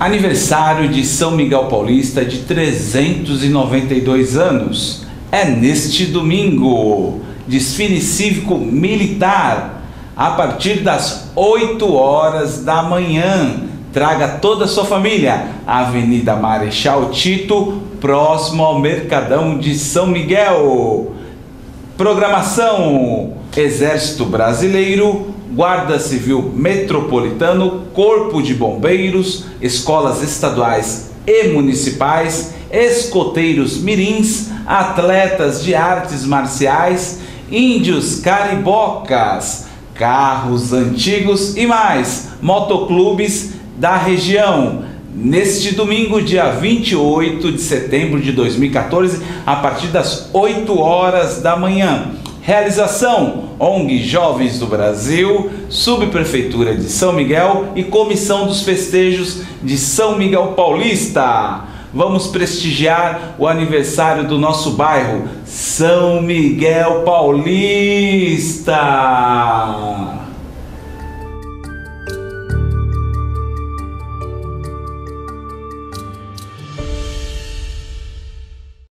Aniversário de São Miguel Paulista de 392 anos. É neste domingo. Desfile cívico militar a partir das 8 horas da manhã. Traga toda a sua família. Avenida Marechal Tito, próximo ao Mercadão de São Miguel. Programação: Exército Brasileiro, Guarda Civil Metropolitano, Corpo de Bombeiros, escolas estaduais e municipais, escoteiros mirins, atletas de artes marciais, índios caribocas, carros antigos e mais, motoclubes da região. Neste domingo, dia 28 de setembro de 2014, a partir das 8 horas da manhã. Realização: ONG Jovens do Brasil, Subprefeitura de São Miguel e Comissão dos Festejos de São Miguel Paulista. Vamos prestigiar o aniversário do nosso bairro, São Miguel Paulista.